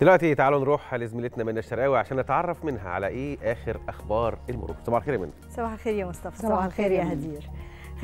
دلوقتي تعالوا نروح لزميلتنا منى الشرقاوي عشان نتعرف منها على إيه آخر أخبار المرور. صباح الخير يا منى صباح الخير يا مصطفى. صباح الخير يا هدير.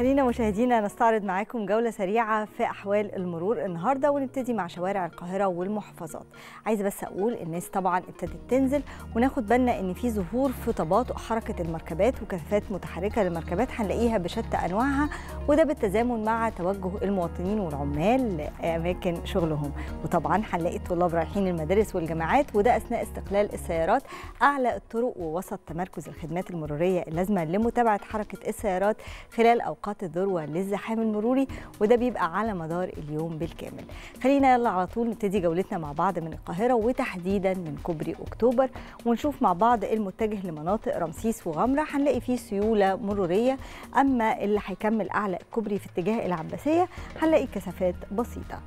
خلينا مشاهدينا نستعرض معاكم جولة سريعة في أحوال المرور النهاردة ونبتدي مع شوارع القاهرة والمحافظات. عايزة بس أقول الناس طبعا ابتدت تنزل وناخد بالنا إن في ظهور في تباطؤ حركة المركبات وكثافات متحركة للمركبات هنلاقيها بشتى أنواعها وده بالتزامن مع توجه المواطنين والعمال لأماكن شغلهم. وطبعا هنلاقي الطلاب رايحين المدارس والجامعات وده أثناء استقلال السيارات أعلى الطرق ووسط تمركز الخدمات المرورية اللازمة لمتابعة حركة السيارات خلال أوقات نقاط الذروه للزحام المروري وده بيبقى على مدار اليوم بالكامل. خلينا يلا على طول نبتدي جولتنا مع بعض من القاهرة وتحديدا من كوبري أكتوبر ونشوف مع بعض المتجه لمناطق رمسيس وغمرة. هنلاقي فيه سيولة مرورية أما اللي هيكمل أعلى الكوبري في اتجاه العباسية هنلاقي كثافات بسيطة.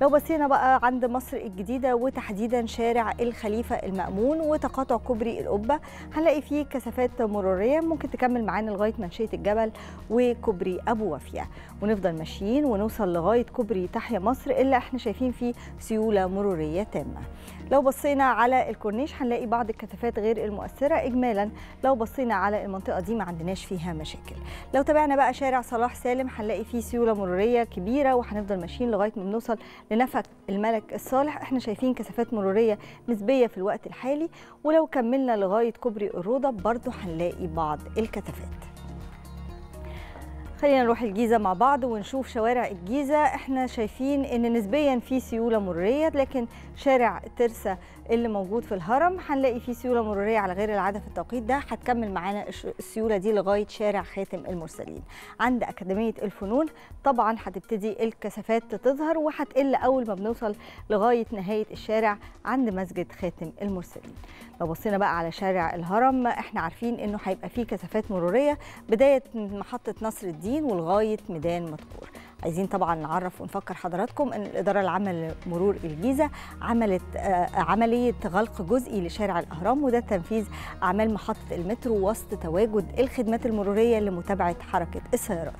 لو بصينا بقى عند مصر الجديدة وتحديدا شارع الخليفة المأمون وتقاطع كوبري القبة هنلاقي فيه كثافات مرورية. ممكن تكمل معانا لغاية منشيه الجبل وكوبري كوبري أبو وفية. ونفضل ماشيين ونوصل لغاية كوبري تحيا مصر اللي إحنا شايفين فيه سيولة مرورية تامة. لو بصينا على الكورنيش هنلاقي بعض الكثافات غير المؤثرة اجمالا. لو بصينا على المنطقة دي ما عندناش فيها مشاكل. لو تابعنا بقى شارع صلاح سالم هنلاقي فيه سيولة مرورية كبيرة وهنفضل ماشيين لغاية ما بنوصل لنفق الملك الصالح. إحنا شايفين كثافات مرورية نسبيه في الوقت الحالي. ولو كملنا لغاية كوبري الروضه برضو هنلاقي بعض الكثافات. خلينا نروح الجيزة مع بعض ونشوف شوارع الجيزة. إحنا شايفين إن نسبيا في سيولة مرورية لكن شارع ترسا اللي موجود في الهرم هنلاقي فيه سيولة مرورية على غير العادة في التوقيت ده. هتكمل معانا السيولة دي لغاية شارع خاتم المرسلين. عند أكاديمية الفنون طبعا هتبتدي الكثافات تظهر وهتقل أول ما بنوصل لغاية نهاية الشارع عند مسجد خاتم المرسلين. لو بصينا بقى على شارع الهرم إحنا عارفين إنه هيبقى فيه كثافات مرورية. بداية من محطة نصر الدين ولغاية ميدان مدكور عايزين طبعا نعرف ونفكر حضراتكم إن الإدارة العامة لمرور الجيزة عملت عملية غلق جزئي لشارع الأهرام وده تنفيذ أعمال محطة المترو وسط تواجد الخدمات المرورية لمتابعة حركة السيارات.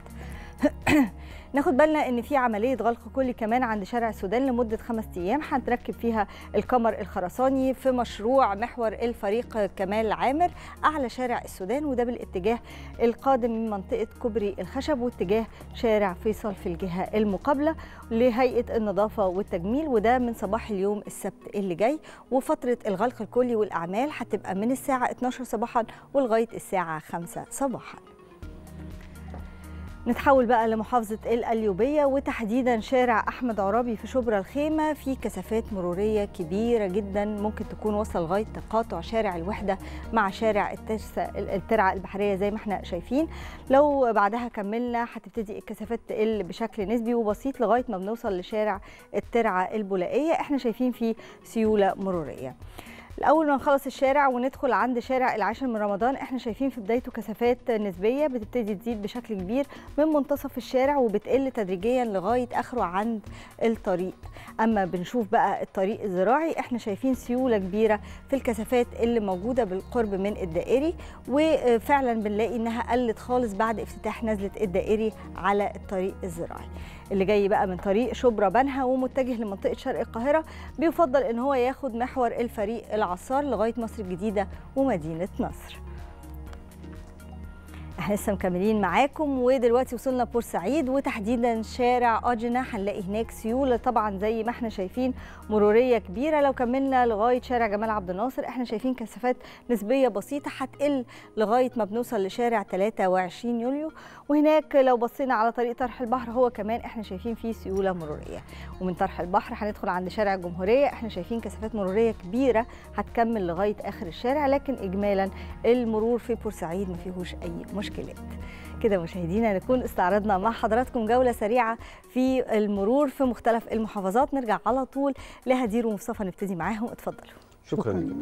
ناخد بالنا إن في عملية غلق كلي كمان عند شارع السودان لمدة خمس أيام. هنركب فيها القمر الخرساني في مشروع محور الفريق كمال عامر أعلى شارع السودان وده بالاتجاه القادم من منطقة كوبري الخشب واتجاه شارع فيصل في الجهة المقابلة لهيئة النظافة والتجميل وده من صباح اليوم السبت اللي جاي. وفترة الغلق الكلي والأعمال هتبقى من الساعة 12 صباحا ولغاية الساعة 5 صباحا. نتحول بقى لمحافظة القليوبية وتحديدا شارع أحمد عرابي في شبرا الخيمة في كثافات مرورية كبيرة جدا ممكن تكون وصل لغاية تقاطع شارع الوحدة مع شارع الترعة البحرية زي ما إحنا شايفين. لو بعدها كملنا هتبتدي الكثافات تقل بشكل نسبي وبسيط لغاية ما بنوصل لشارع الترعة البولائية إحنا شايفين فيه سيولة مرورية. الأول ما نخلص الشارع وندخل عند شارع العاشر من رمضان إحنا شايفين في بدايته كثافات نسبية بتبتدي تزيد بشكل كبير من منتصف الشارع وبتقل تدريجيا لغاية آخره عند الطريق. أما بنشوف بقى الطريق الزراعي إحنا شايفين سيولة كبيرة في الكثافات اللي موجودة بالقرب من الدائري وفعلا بنلاقي إنها قلت خالص بعد افتتاح نزلة الدائري على الطريق الزراعي. اللي جاي بقى من طريق شبرا بنها ومتجه لمنطقة شرق القاهرة بيفضل إن هو ياخد محور الفريق العصار لغاية مصر الجديدة ومدينة نصر. إحنا لسه مكملين معاكم. ودلوقتي وصلنا بورسعيد وتحديدا شارع اجنا هنلاقي هناك سيوله طبعا زي ما إحنا شايفين مرورية كبيرة. لو كملنا لغاية شارع جمال عبد الناصر إحنا شايفين كثافات نسبية بسيطة هتقل لغاية ما بنوصل لشارع 23 يوليو. وهناك لو بصينا على طريق طرح البحر هو كمان إحنا شايفين فيه سيولة مرورية. ومن طرح البحر هندخل عند شارع الجمهوريه إحنا شايفين كثافات مرورية كبيرة هتكمل لغاية آخر الشارع لكن اجمالا المرور في بورسعيد ما فيهوش أي مشكلة. مشكلات كده مشاهدينا نكون استعرضنا مع حضراتكم جولة سريعة في المرور في مختلف المحافظات. نرجع على طول لهدير ومصطفى نبتدي معاهم. اتفضلوا. شكرا لك